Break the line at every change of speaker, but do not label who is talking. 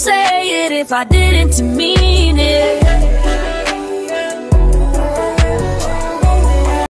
say it if I didn't mean me.